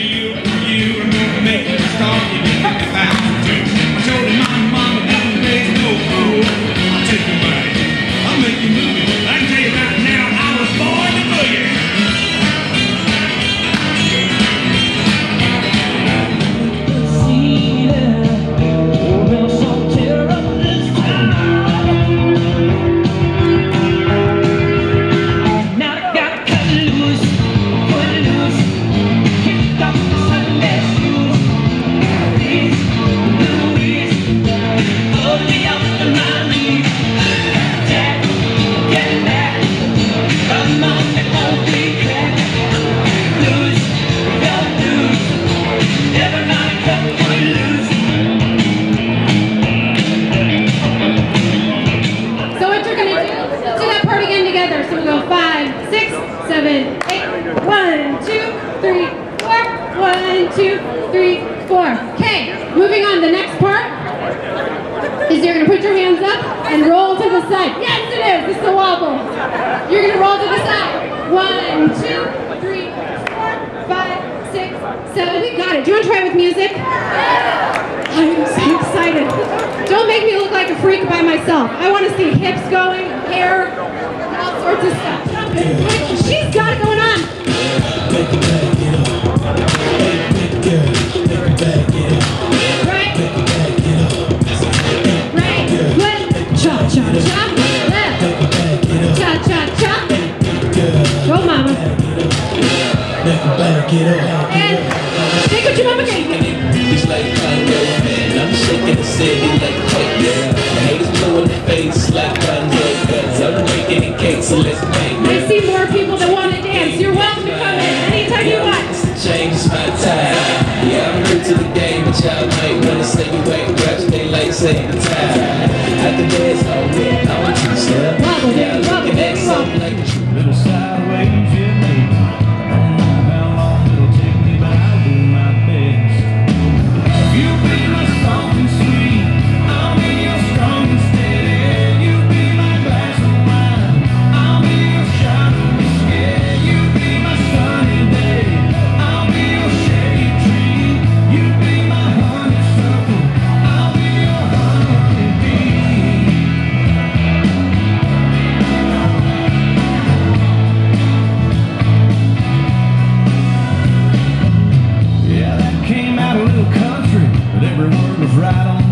you, So what you're gonna do, do that part again together. So we go five, six, seven, eight. One, two, three, four. One, two, three, four. Okay, moving on. The next part is you're gonna put your hands up and roll to the side. Yes, it is. It's a wobble. You're gonna roll to the side. One, two, three, seven. We got it. Do you want to try it with music? I'm so excited. Don't make me look like a freak by myself. I want to see hips going, hair, all sorts of stuff. She's got it going on. Right. Right. Good. Left. Cha cha cha. Go, mama. And take what it's like man. I'm shaking the city like yeah. Haters face like I'm making let's make it. I see more people that want to dance. You're welcome to come in anytime you want. Change my time. Yeah, I'm new to the game, but y'all might wanna like time. I can dance all I want you to step. Yeah, looking at something like a true. right on